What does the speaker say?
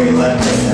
we left